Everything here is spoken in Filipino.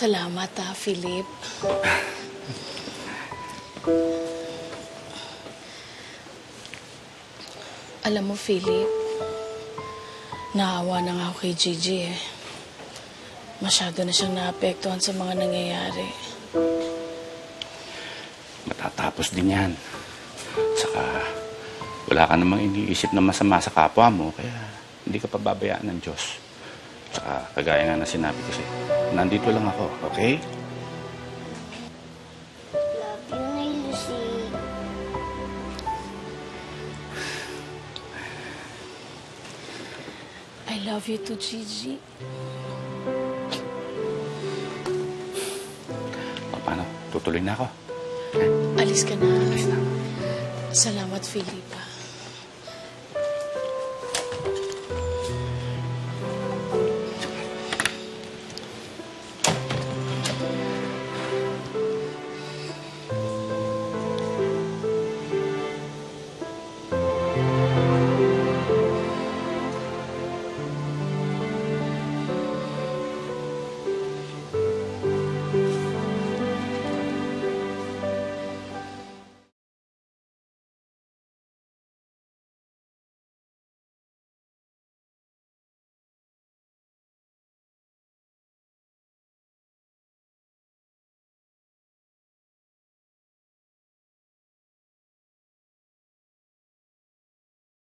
Salamat ah, Philip. Alam mo, Philip, naawa na nga ako kay Gigi eh. Masyado na siyang naapektuhan sa mga nangyayari. Matatapos din yan. Saka, wala ka namang iniisip na masama sa kapwa mo, kaya hindi ka pababayaan ng Diyos. Saka, kagaya nga na sinabi ko sa'yo, nandito lang ako, okay? Love you na Lucy. I love you too, Gigi. O, paano? Tutuloy na ako. Alis ka na. Alis na. Salamat, Philip. ah.